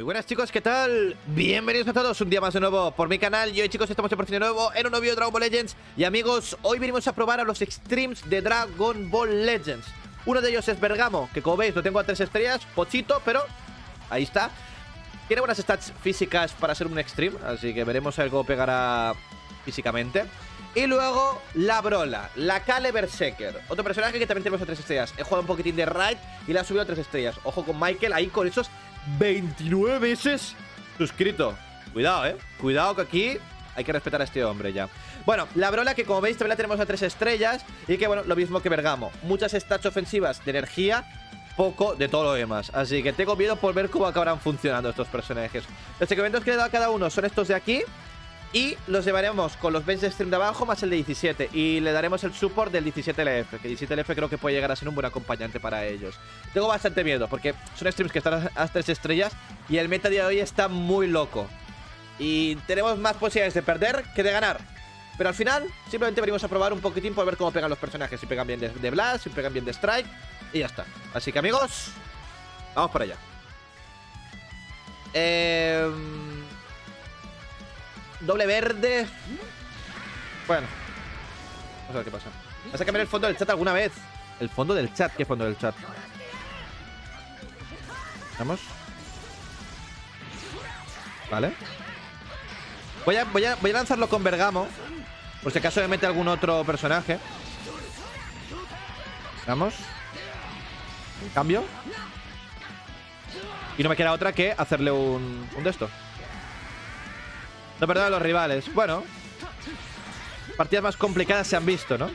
Muy buenas chicos, ¿qué tal? Bienvenidos a todos un día más de nuevo por mi canal. Y hoy chicos estamos por fin de nuevo en un nuevo Dragon Ball Legends. Y amigos, hoy venimos a probar a los extremes de Dragon Ball Legends. Uno de ellos es Bergamo, que como veis lo tengo a tres estrellas Pochito, pero ahí está. Tiene buenas stats físicas para ser un extreme Así que veremos a ver cómo pegará físicamente. Y luego la Brola, la Kale Berserker. Otro personaje que también tenemos a tres estrellas. He jugado un poquitín de Raid y le ha subido a tres estrellas. Ojo con Michael ahí con esos 29 meses suscrito. Cuidado, eh. Cuidado que aquí hay que respetar a este hombre ya. Bueno, la Brola que como veis también la tenemos a 3 estrellas y que bueno, lo mismo que Bergamo. Muchas stats ofensivas de energía, poco de todo lo demás. Así que tengo miedo por ver cómo acabarán funcionando estos personajes. Los segmentos que le he dado a cada uno son estos de aquí. Y los llevaremos con los bench de stream de abajo más el de 17. Y le daremos el support del 17LF. Que 17LF creo que puede llegar a ser un buen acompañante para ellos. Tengo bastante miedo porque son streams que están a 3 estrellas. Y el meta de hoy está muy loco. Y tenemos más posibilidades de perder que de ganar. Pero al final, simplemente venimos a probar un poquitín por ver cómo pegan los personajes. Si pegan bien de, de Blast, si pegan bien de Strike. Y ya está. Así que amigos, vamos para allá. Eh. Doble verde. Bueno. Vamos a ver qué pasa. ¿Vas a cambiar el fondo del chat alguna vez? El fondo del chat. ¿Qué fondo del chat? Vamos. Vale. Voy a, voy, a, voy a lanzarlo con Bergamo. Por si acaso me mete algún otro personaje. Vamos. Cambio. Y no me queda otra que hacerle un, un de esto. No perdonan a los rivales. Bueno. Partidas más complicadas se han visto, ¿no?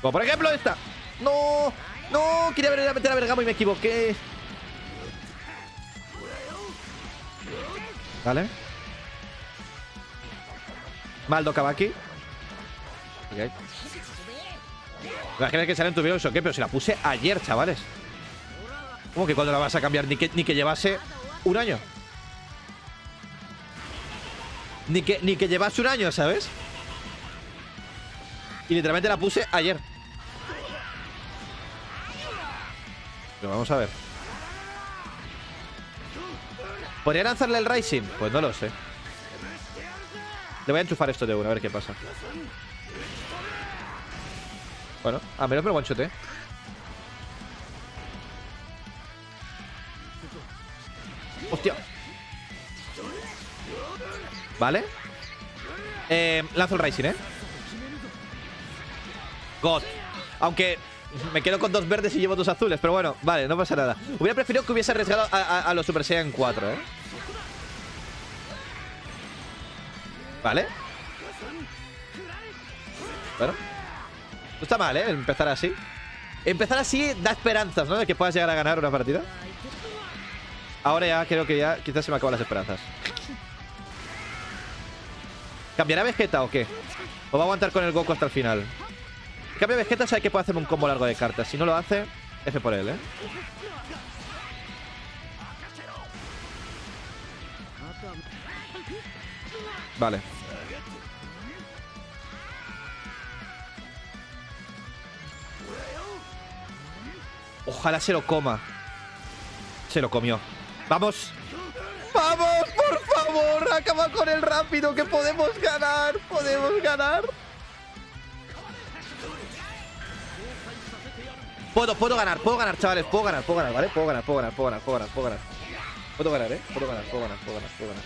Como por ejemplo esta. ¡No! ¡No! Quería venir a meter a Bergamo y me equivoqué. Vale. Maldo Kabaki. Ok. Imagina que sale en tu video eso, ¿qué? Pero si la puse ayer, chavales. ¿Cómo que cuando la vas a cambiar? Ni que, ni que llevase un año. Ni que, ni que llevase un año, ¿sabes? Y literalmente la puse ayer. Pero vamos a ver. ¿Podría lanzarle el Rising? Pues no lo sé. Le voy a enchufar esto de uno, a ver qué pasa. Bueno, a menos me lo one Vale. Eh, lanzo el Rising, ¿eh? God. Aunque me quedo con dos verdes y llevo dos azules. Pero bueno, vale, no pasa nada. Hubiera preferido que hubiese arriesgado a, los Super Saiyan 4, ¿eh? Vale. Bueno. No está mal, ¿eh? Empezar así. Empezar así da esperanzas, ¿no? De que puedas llegar a ganar una partida. Ahora ya creo que ya quizás se me acaban las esperanzas. ¿Cambiará Vegeta o qué? ¿O va a aguantar con el Goku hasta el final? Cambia Vegeta, sabe que puede hacerme un combo largo de cartas. Si no lo hace, F por él, ¿eh? Vale. Ojalá se lo coma. Se lo comió. ¡Vamos! ¡Vamos, por ¡Acaba con el rápido que podemos ganar! ¡Podemos ganar! Puedo, puedo ganar, puedo ganar, chavales, puedo ganar, puedo ganar, ¿vale? Puedo ganar, puedo ganar, puedo ganar, puedo ganar, puedo ganar. Puedo ganar, ¿eh? Puedo ganar, puedo ganar, puedo ganar, puedo ganar.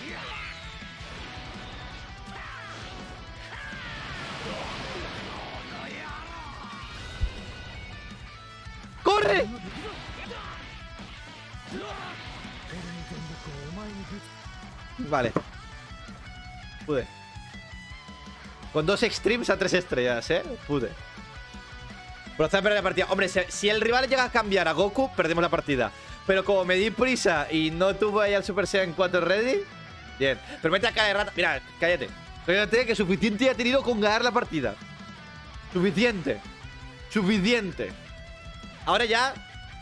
¡Corre! Vale. Pude. Con dos extremes a tres estrellas, ¿eh? Pude. Procede a perder la partida. Hombre, si, el rival llega a cambiar a Goku, perdemos la partida. Pero como me di prisa y no tuvo ahí al Super Saiyan 4 ready, bien. Pero mete a cara de rata. Mira, cállate. Cállate que suficiente ha tenido con ganar la partida. Suficiente. Suficiente. Ahora ya,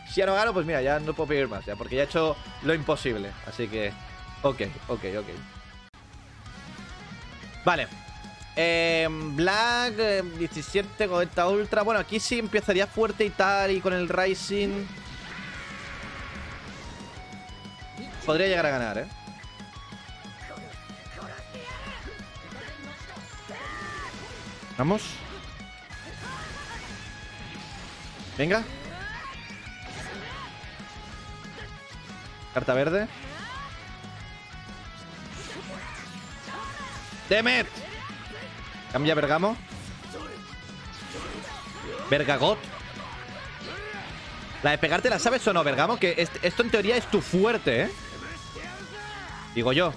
si ya no gano, pues mira, ya no puedo pedir más, ya, porque ya he hecho lo imposible. Así que Ok, ok, ok. Vale. Eh, Black 17 con esta ultra. Bueno, aquí sí empezaría fuerte y tal. Y con el Rising. podría llegar a ganar, ¿eh? Vamos. Venga. Carta verde. Demet. Cambia Bergamo. Bergagot. La de pegarte la sabes o no, Bergamo, que est- esto en teoría es tu fuerte, ¿eh? Digo yo.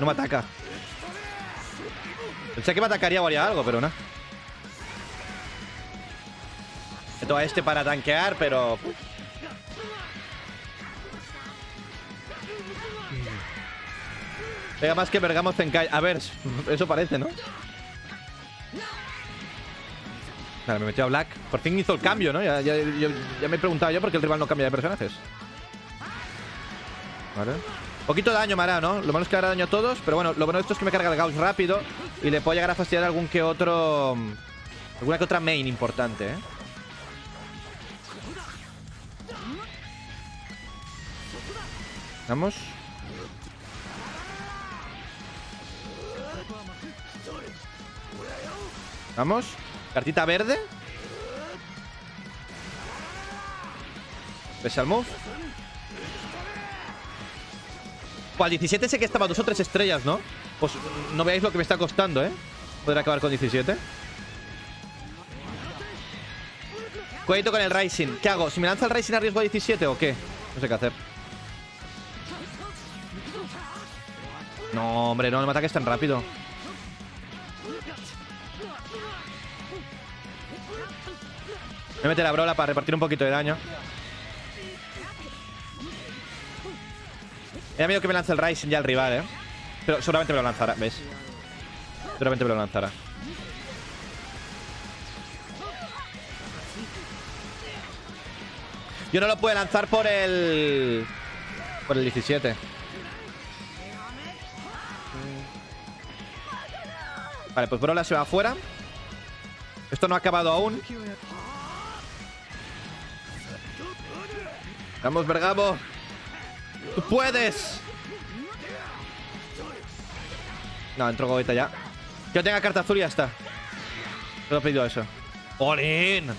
No me ataca. Pensé que me atacaría o haría algo, pero no. Meto a este para tanquear, pero... Pega más que Bergamo Zenkai. A ver, eso parece, ¿no? Vale, me metió a Black. Por fin hizo el cambio, ¿no? Ya, me he preguntado yo por qué el rival no cambia de personajes. Vale. Poquito daño me hará, ¿no? Lo malo es que hará daño a todos, pero bueno, lo bueno de esto es que me carga el Gauss rápido y le puedo llegar a fastidiar algún que otro... Alguna que otra main importante, ¿eh? Vamos. Vamos. Cartita verde. Pese al move. Pues al 17 sé que estaba dos o tres estrellas, ¿no? Pues no veáis lo que me está costando, ¿eh? Poder acabar con 17. Cuidado con el Rising. ¿Qué hago? ¿Si me lanza el Rising arriesgo a 17 o qué? No sé qué hacer. No, hombre, no, no me ataques tan rápido. A meter la brola para repartir un poquito de daño. Me da miedo que me lance el Rising ya el rival, ¿eh? Pero seguramente me lo lanzará, ¿ves? Seguramente me lo lanzará. Yo no lo puedo lanzar por el... Por el 17. Vale, pues Brola se va afuera. Esto no ha acabado aún. Vamos, Bergamo. ¡Tú puedes! No, entró Gogeta ya. Que tenga carta azul y ya está. Solo he pedido eso. ¡Olin!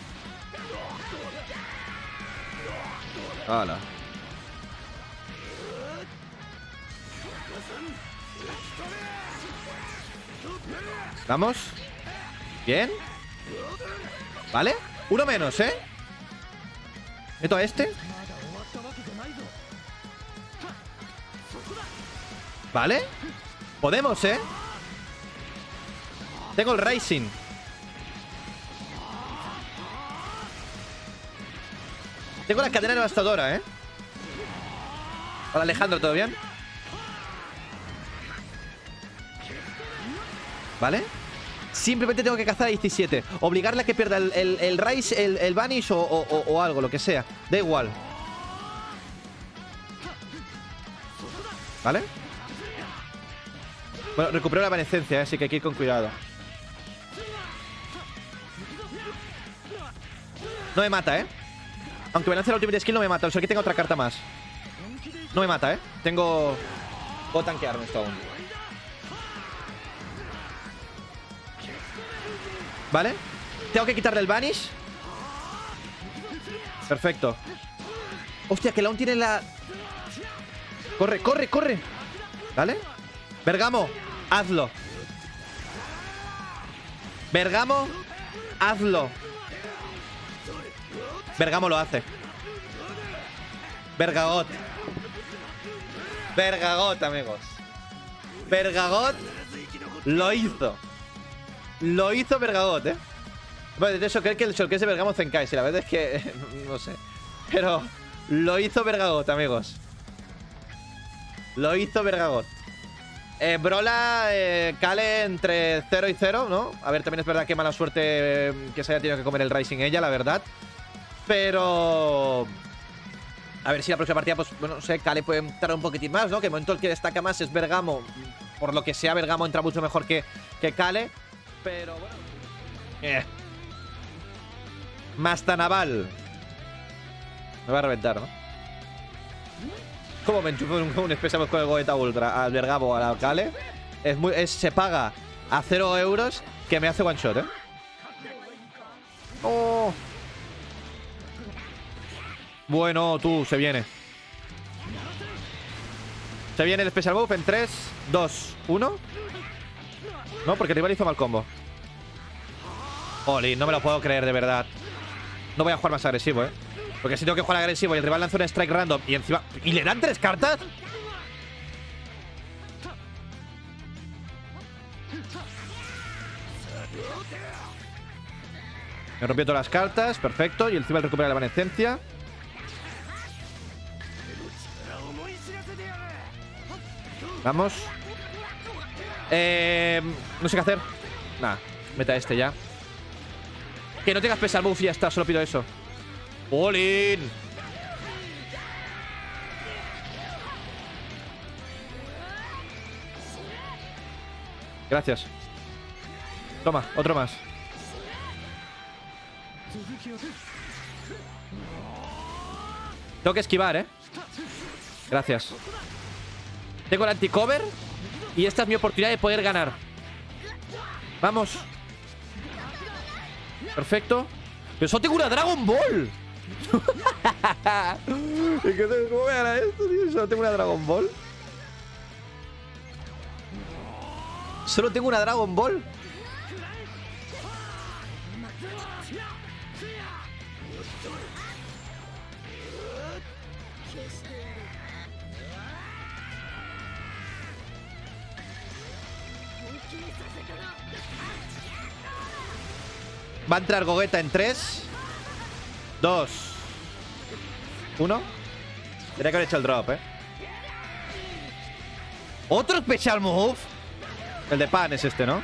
Hala. Vamos. Bien. Vale. Uno menos, ¿eh? Meto a este. Vale. Podemos, ¿eh? Tengo el Rising. Tengo la cadena devastadora, ¿eh? Hola, Alejandro, ¿todo bien? ¿Vale? Simplemente tengo que cazar a 17. Obligarle a que pierda el, el, el Rise, el, el Vanish o, o- algo, lo que sea. Da igual. ¿Vale? Bueno, recupero la evanescencia, ¿eh? así que hay que ir con cuidado. No me mata, ¿eh? Aunque me lance la ultimate skill, no me mata. O sea que tenga otra carta más. No me mata, ¿eh? Tengo... Puedo tanquearme esto aún. ¿Vale? Tengo que quitarle el Vanish. Perfecto. Hostia, que la aún tiene la... Corre, corre, corre. ¿Vale? Bergamo, hazlo. Bergamo, hazlo. Bergamo lo hace. Bergagot. Bergagot, amigos. Bergagot lo hizo. Lo hizo Bergagot, ¿eh? Bueno, de eso creo que el showcase de Bergamo Zenkai. Si la verdad es que... no sé. Pero lo hizo Bergagot, amigos. Lo hizo Bergagot. Eh, Brola, eh, Kale entre 0 y 0, ¿no? A ver, también es verdad que mala suerte eh, que se haya tenido que comer el Rising ella, la verdad. Pero... A ver si la próxima partida, pues, bueno, no sé, Kale puede tardar un poquitín más, ¿no? Que el momento el que destaca más es Bergamo. por lo que sea, Bergamo entra mucho mejor que, que Kale. Pero bueno. Eh. Mastanaval. Me va a reventar, ¿no? ¿Cómo me enchufo un, un Special con el Goeta Ultra al Bergamo al Kale? Es muy, es, se paga a 0 euros que me hace one shot, ¿eh? Oh. Bueno, tú, se viene. Se viene el Special Move en 3, 2, 1. No, porque el rival hizo mal combo. Oli, no me lo puedo creer, de verdad. No voy a jugar más agresivo, ¿eh? Porque si tengo que jugar agresivo y el rival lanza un strike random y encima... ¿Y le dan tres cartas? Me rompió todas las cartas, perfecto. Y encima recupera la evanescencia. Vamos. Eh, no sé qué hacer. Nada, meta este ya. Que no tengas pesar buff ya está, solo pido eso. ¡Olin! Gracias. Toma, otro más. Tengo que esquivar, ¿eh? Gracias. Tengo el anti-cover y esta es mi oportunidad de poder ganar. Vamos. Perfecto. Pero solo tengo una Dragon Ball. ¿Cómo voy a ganar esto, tío? Solo tengo una Dragon Ball. Solo tengo una Dragon Ball. Va a entrar Gogeta en 3 2 1 Tendría haber hecho el drop, eh. ¿Otro special move? El de pan es este, ¿no?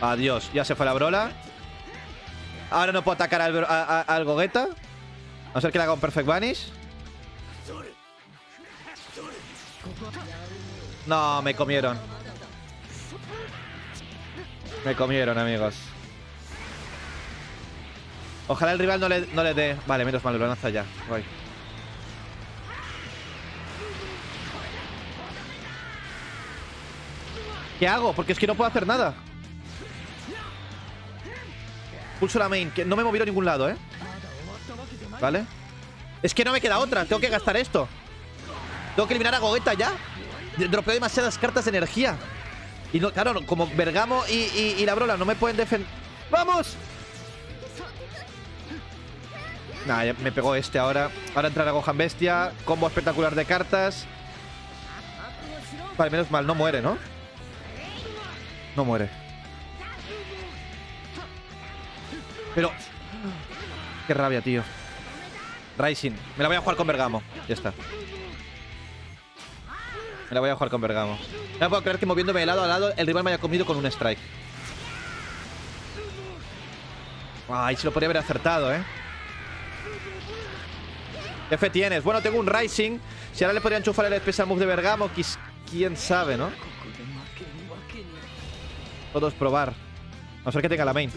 Adiós, ya se fue la brola. Ahora no puedo atacar al, a, al Gogeta A no ser que le haga un Perfect Vanish. No, me comieron. Me comieron, amigos Ojalá el rival no le, no le dé. Vale, menos mal, lo lanza ya. Guay. ¿Qué hago? Porque es que no puedo hacer nada. Pulso la main, que no me he movido a ningún lado, ¿eh? Vale. Es que no me queda otra. Tengo que gastar esto. Tengo que eliminar a Gogeta ya. Dropeo demasiadas cartas de energía. Y no, claro, como Bergamo y, la Brola no me pueden defender. ¡Vamos! Nah, ya me pegó este ahora. Ahora entrará Gohan Bestia. Combo espectacular de cartas. Vale, menos mal, no muere, ¿no? No muere. Pero... Qué rabia, tío. Rising. Me la voy a jugar con Bergamo. Ya está. Me la voy a jugar con Bergamo. No puedo creer que moviéndome de lado a lado el rival me haya comido con un strike. Ay, se lo podría haber acertado, ¿eh? ¿Qué fe tienes? Bueno, tengo un Rising. Si ahora le podría enchufar el Special Move de Bergamo, quién sabe, ¿no? Todos probar. A no ser que tenga la main.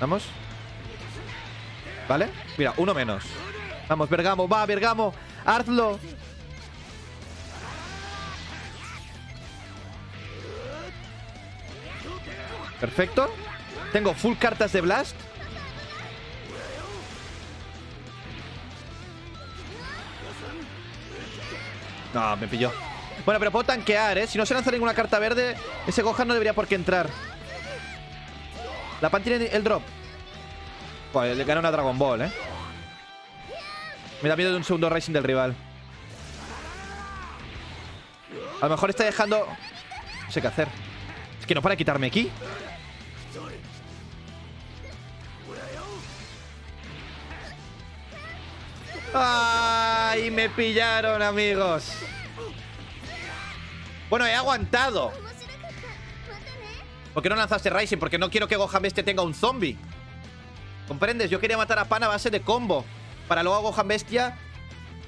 Vamos. ¿Vale? Mira, uno menos. Vamos, Bergamo. Va, Bergamo. Hazlo. Perfecto. Tengo full cartas de Blast. No, me pilló. Bueno, pero puedo tanquear, ¿eh? Si no se lanza ninguna carta verde, ese Gohan no debería por qué entrar. La Pan tiene el drop. Pues le gana una Dragon Ball, ¿eh? Me da miedo de un segundo Rising del rival. A lo mejor está dejando... No sé qué hacer. Es que no para quitarme aquí. ¡Ay! Me pillaron, amigos. Bueno, he aguantado. ¿Por qué no lanzaste Rising? Porque no quiero que Gohan Bestia tenga un zombie. ¿Comprendes? Yo quería matar a Pan a base de combo. Para luego a Gohan Bestia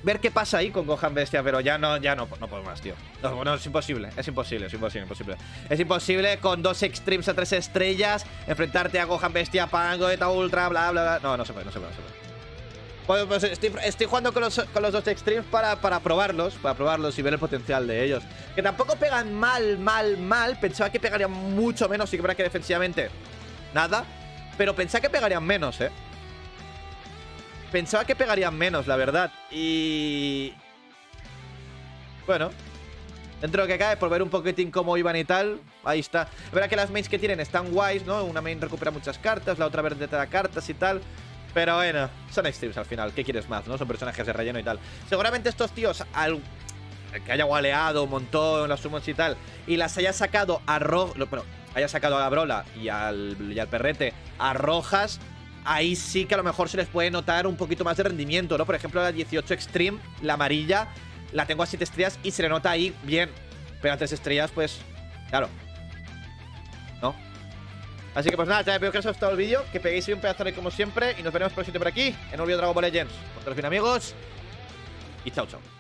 ver qué pasa ahí con Gohan Bestia, pero ya no, ya no, no puedo más, tío. No, no, es imposible, es imposible, es imposible. Es imposible con dos extremes a tres estrellas enfrentarte a Gohan Bestia, Pango, Eta Ultra, bla, bla, bla. No, no se puede, no se puede, no se puede. Pues, estoy, jugando con los, dos extremes para, para probarlos, para probarlos y ver el potencial de ellos. Que tampoco pegan mal, mal, mal. Pensaba que pegarían mucho menos, sí que verdad que defensivamente nada. Pero pensaba que pegarían menos, eh. Pensaba que pegarían menos, la verdad. Y... Bueno. Dentro de lo que cae, por ver un poquitín cómo iban y tal. Ahí está. Es verdad que las mains que tienen están guays, ¿no? Una main recupera muchas cartas, la otra verde te da cartas y tal. Pero bueno, son extremes al final. ¿Qué quieres más, no? Son personajes de relleno y tal. Seguramente estos tíos, al que haya gualeado un montón las summons y tal, y las haya sacado a rojo. Bueno, haya sacado a la Brola y al, y al Perrete a rojas, ahí sí que a lo mejor se les puede notar un poquito más de rendimiento, ¿no? Por ejemplo, la 18 Extreme, la amarilla, la tengo a 7 estrellas y se le nota ahí bien. Pero a 3 estrellas, pues, claro. Así que pues nada, ya espero que os haya gustado el vídeo, que peguéis un pedazo de como siempre y nos veremos próximamente por aquí en un vídeo de Dragon Ball Legends. Por fin amigos y chao chao.